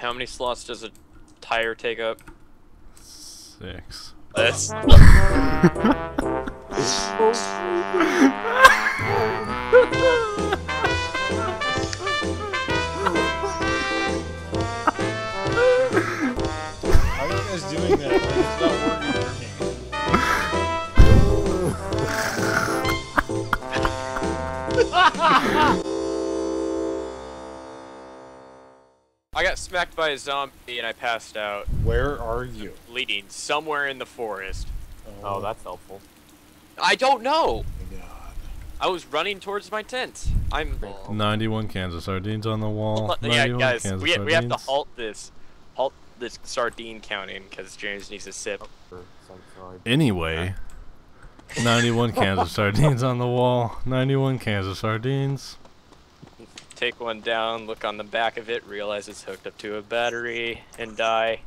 How many slots does a tire take up? Six. That's. Oh, How are you guys doing that? Smacked by a zombie and I passed out, Where are you? bleeding somewhere in the forest. Oh, oh that's helpful. I don't know. Oh god. I was running towards my tent. I'm. 91 cans of sardines on the wall. yeah, guys, cans we, we have to halt this, halt this sardine counting because James needs a sip. Or some sort. Anyway, 91 cans of sardines on the wall. 91 cans of sardines. Take one down, look on the back of it, realize it's hooked up to a battery, and die.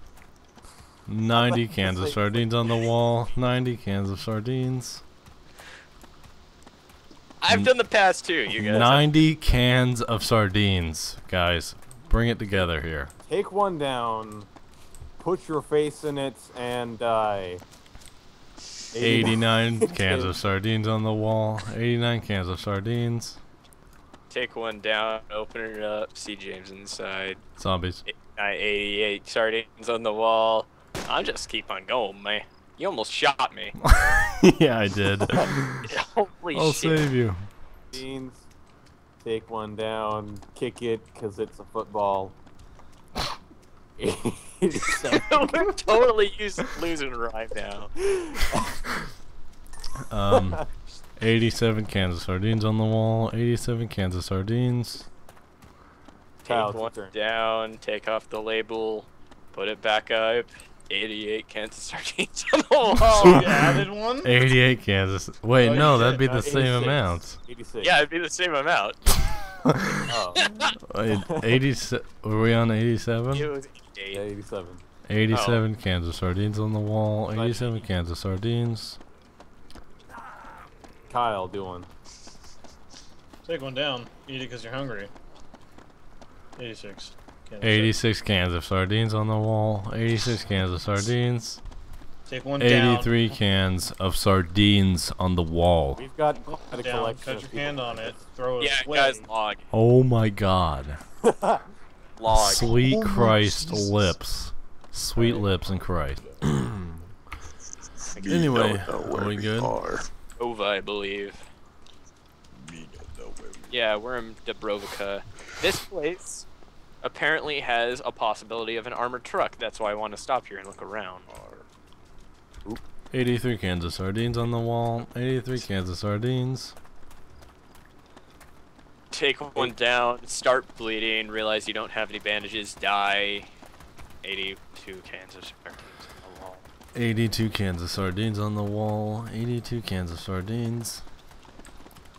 90 cans of sardines on the wall. 90 cans of sardines. I've done the past too, you guys. 90 cans of sardines, guys. Bring it together here. Take one down, put your face in it, and die. 89 cans of sardines on the wall. 89 cans of sardines. Take one down, open it up, see James inside. Zombies. I 88 sardines on the wall. I'm just keep on going, man. You almost shot me. yeah, I did. Holy I'll shit. save you. Beans. Take one down, kick it, cause it's a football. We're totally used to losing right now. Um, 87 cans of sardines on the wall. 87 cans of sardines. Take one down, take off the label, put it back up. 88 cans of sardines on the wall. Oh, you added one? 88 cans of. Wait, Oh, no, that'd be Uh, the same amount. 86. Yeah, it'd be the same amount. Oh, Wait, 87. Were we on 87? It was yeah, 88. 87. 87 cans of sardines on the wall. 87 be. cans of sardines. Kyle, do one. Take one down. Eat it because you're hungry. 86. Can't 86 cans of sardines on the wall. 86 cans of sardines. Take one down. 83 cans of sardines on the wall. We've got quite a down. collection Cut your people. hand on it. Throw it Yeah, away. guys, log. Oh my god. Log. Sweet Oh Christ Jesus. lips. Sweet lips and Christ. anyway, are we good? Ova, I believe. Yeah, we're in Dubrovka. This place apparently has a possibility of an armored truck. That's why I want to stop here and look around. 83 cans of sardines on the wall. 83 cans of sardines. Take one down, start bleeding, realize you don't have any bandages, die. 82 cans of sardines on the wall. 82 cans of sardines on the wall. 82 cans of sardines.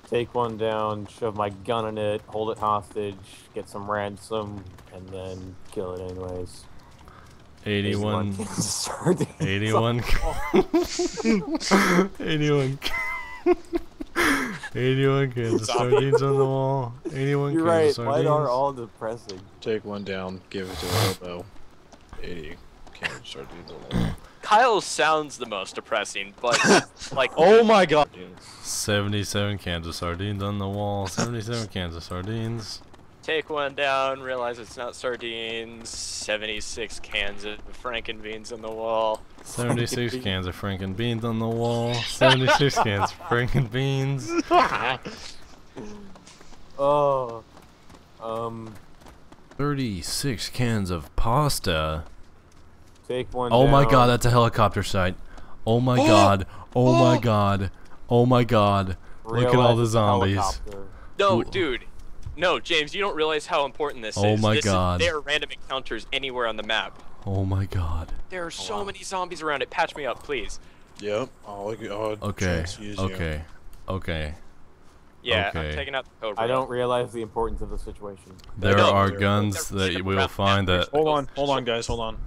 Take one down, shove my gun in it, hold it hostage, get some ransom, and then kill it anyways. 81. Sardines. 81. 81. 81 cans of sardines on the wall. 81 You're cans right, of light sardines. are all depressing. Take one down. Give it to Hobo. 80. Can't sardines on the wall. Kyle sounds the most depressing, but like Oh my god. 77 cans of sardines on the wall. 77 cans of sardines. take one down, realize it's not sardines. 76 cans of frankenbeans on the wall. 76 cans of frankenbeans on the wall. 76 cans of frankenbeans. Oh. Um, 36 cans of pasta. Take one Oh my down. god, that's a helicopter site. Oh my oh! god. Oh my oh! god. Oh my god. Look at all the zombies. helicopter. No, dude. No, James, you don't realize how important this Oh is. Oh my This God. Is, there are random encounters anywhere on the map. Oh my god. There are so wow. many zombies around it. Patch me up, please. Yep. Oh, I'll, I'll Okay. transfuse you. Okay. Okay. Yeah, Okay. I'm taking out the code. I don't realize the importance of the situation. There No, are guns that we will find that Hold on. Hold on, guys. Hold on.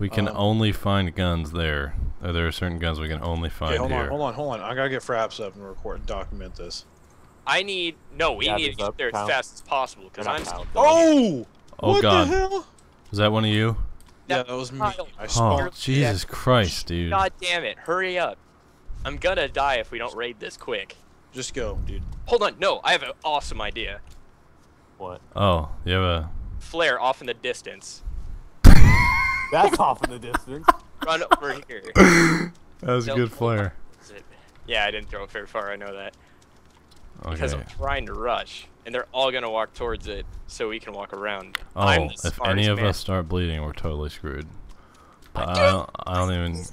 We can Um, only find guns there. Or there are certain guns we can only Okay, find hold here. on. Hold on. Hold on. I gotta get fraps up and record and document this. I need. No, we Yeah, need to get up, there as fast as possible because I'm. Kyle, Oh! Oh what god. the hell? Is that one of you? Yeah, that was me. I Oh, spawned. Jesus Christ, dude. God damn it! Hurry up! I'm gonna die if we don't raid this quick. Just go, dude. Hold on, no, I have an awesome idea. What? Oh, you have a. Flare off in the distance. That's off in the distance. Run over here. That was a Don't- good flare. Yeah, I didn't throw it very far. I know that Okay. because I'm trying to rush, and they're all gonna walk towards it, so we can walk around. Oh, I'm Oh, if any of man. us start bleeding, we're totally screwed. But I don't. I don't even.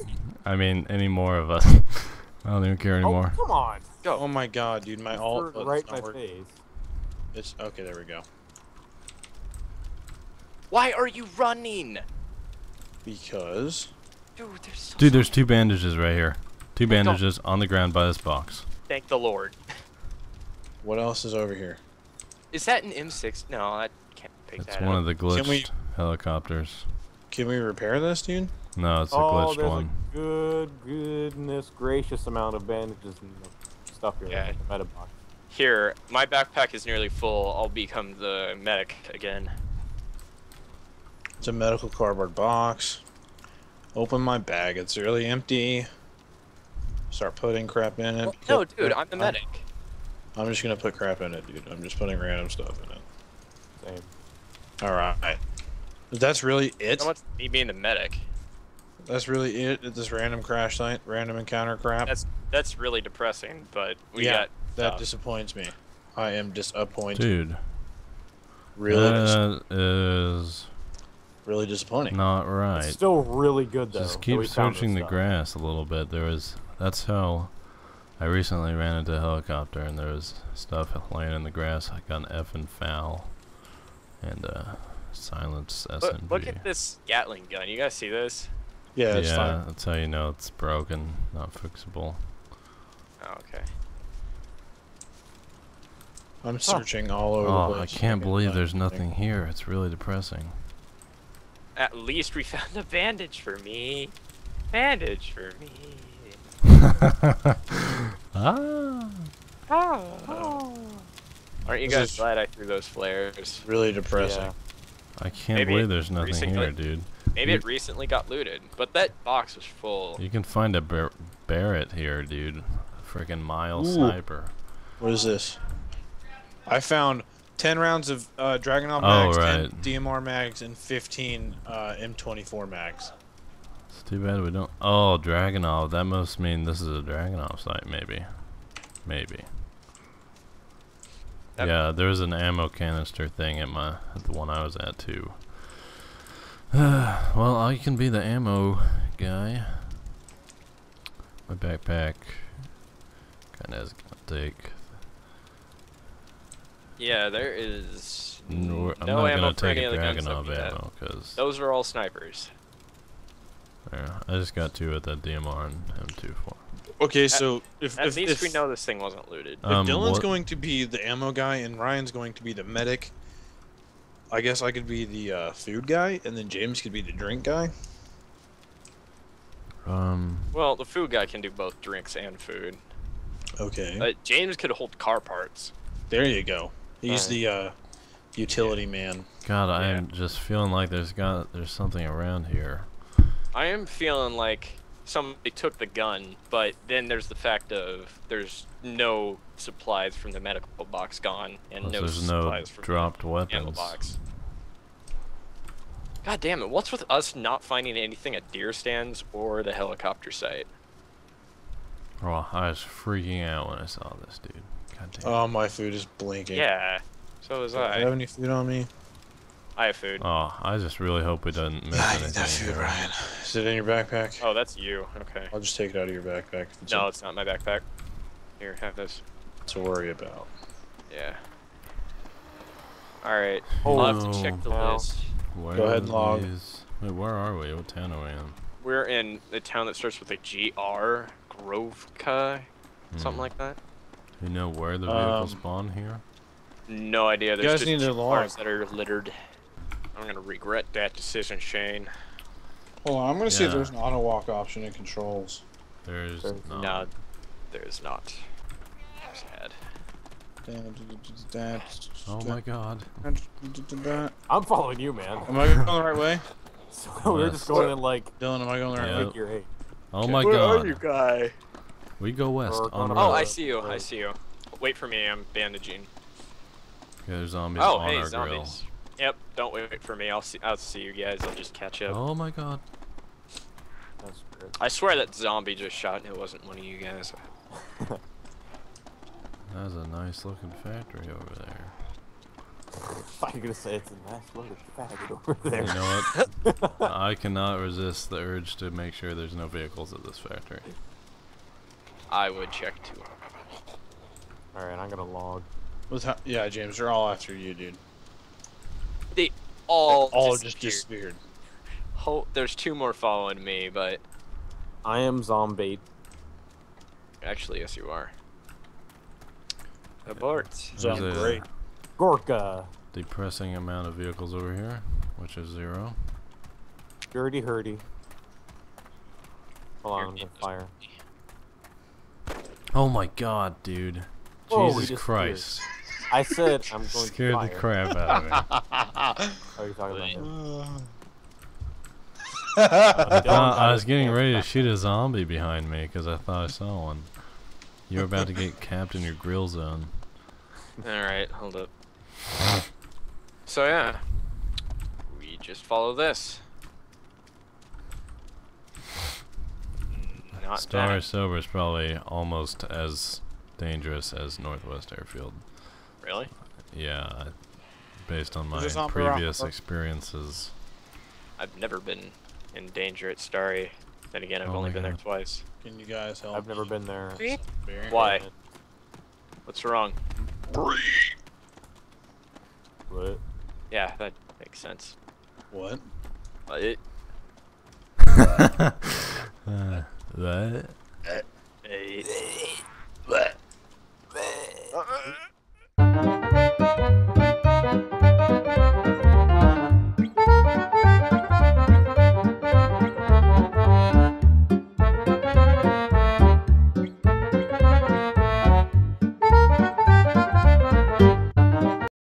I mean, any more of us. I don't even care Oh, anymore. come on. Go. Oh my god, dude, my alt. Bird oh, right it's in my not face. It's okay. There we go. Why are you running? Because Dude, there's so Dude, there's two bandages right here. Two Don't- bandages on the ground by this box. Thank the Lord. what else is over here? Is that an M6? No, I can't pick It's that one up. of the Can we- glitched helicopters. Can we repair this, dude? No, it's a oh, glitched there's one. a good, goodness gracious amount of bandages and stuff here. Yeah. in the meta box. Here, my backpack is nearly full. I'll become the medic again. It's a medical cardboard box. Open my bag. It's really empty. Start putting crap in it. Well, no, dude, I'm the I'm- medic. I'm just gonna put crap in it, dude. I'm just putting random stuff in it. Same. All right. That's really it. No one's me being the medic. That's really it at this random crash site, random encounter crap. That's that's really depressing. But we Yeah, got that stuff. disappoints me. I am disappointed. Dude, really, that is really disappointing. not right. It's still really good though. Just keep we searching the stuff. grass a little bit. There was. That's how. I recently ran into a helicopter and there was stuff laying in the grass. I got an FN FAL. And uh, silence SNG. Look, look at this Gatling gun. You guys see this? Yeah, it's yeah, fine. that's how you know it's broken, not fixable. Oh, okay. I'm searching all over the Oh. I can't believe there's nothing here. It's really depressing. At least we found a bandage for me. Bandage for me. ah. Oh. Aren't you This guys glad I threw those flares? Really depressing. Yeah. I can't Maybe believe there's nothing recently- here, dude. Maybe You- it recently got looted, but that box was full. You can find a Bar- Barrett here, dude. Freaking mile Ooh. sniper. What is this? I found 10 rounds of uh, Dragunov Oh, mags, 10. DMR mags, and 15 uh, M24 mags. It's too bad we don't. Oh, Dragunov. That must mean this is a Dragunov site, maybe. Maybe. That- yeah, there was an ammo canister thing at my at the one I was at too. well, I can be the ammo guy. My backpack kind of is gonna take. Yeah, there is No, I'm no not ammo gonna for take any a of the guns that Dragunov we ammo because Those are all snipers. yeah, I just got two at that DMR and M24. Okay, so if, At if, least if, we know this thing wasn't looted. if Um, Dylan's what- going to be the ammo guy and Ryan's going to be the medic, I guess I could be the uh, food guy, and then James could be the drink guy. Um, Well, the food guy can do both drinks and food. Okay. Uh, James could hold car parts. there you go. He's Alright. the uh, utility man. God, I Yeah. am just feeling like there's got there's something around here. I am feeling like somebody took the gun, but then there's the fact of there's no supplies from the medical box gone, and Plus no there's no supplies from dropped the ammo weapons. box. God damn it! What's with us not finding anything at deer stands or the helicopter site? Oh, I was freaking out when I saw this, dude. God damn. Oh, my food is blinking. Yeah, so was Do I I. have any food on me? I have food. Oh, I just really hope we didn't miss I need anything. that food. Ryan. Is it in your backpack? Oh, that's you. Okay. I'll just take it out of your backpack. if It's No, not it's not my backpack. Here, have this. to worry about. Yeah. All right. Oh, I'll have to check the no. list. Where Go ahead and log. these- Wait, where are we? What town are we in? We're in the town that starts with a GR, Grovka, something Hmm. like that. Do you know where the vehicles Um, spawn here? No idea. There's guys just need to two cars that are littered. I'm gonna regret that decision, Shane. Hold on, I'm gonna see if there's an auto walk option in controls. There's there's not. No, there's not. Sad. Oh my god. I'm following you, man. Am I going the right way? So we're Yes. just going in like Dylan, am I going the right Yeah. way? figure eight. Oh my Where god. are you, guy? We go west on on the a- Oh. I see you. I see you. Wait for me. I'm bandaging. Yeah, there's zombies Oh, on hey, our zombies. Yep. Don't wait for me. I'll see. I'll see you guys. I'll just catch up. Oh my god. That's. I swear that zombie just shot. and It wasn't one of you guys. That's a nice looking factory over there. I was gonna say it's a nice loaded faggot over there. You know what? I cannot resist the urge to make sure there's no vehicles at this factory. I would check too. Alright, I'm gonna log. With how, yeah, James, they're all after you, dude. They all all just disappeared. disappeared. Ho- there's two more following me, but I am zombie. actually, yes, you are. Abort. So There's great. Gorka. depressing amount of vehicles over here, which is zero. Dirty hurdy. Hold on, I'm Here, gonna fire. Oh my god, dude. Whoa, Jesus disappeared. Christ. I said I'm going Scared to the fire. crap out of me. Oh, you're talking about him. I, thought- I was getting ready to shoot a zombie behind me because I thought I saw one. You're about to get capped in your grill zone. All right, hold up. So yeah, we just follow this. Mm, Not Star bad. Sober is probably almost as dangerous as Northwest Airfield. Really? Yeah, based on my There's a zombie previous experiences. I've never been in danger at Stary. Then again, I've Oh only my been there twice. Can you guys help? I've never been there. Barry? Why? What's wrong? What? Yeah, that makes sense. What? Uh, It, what?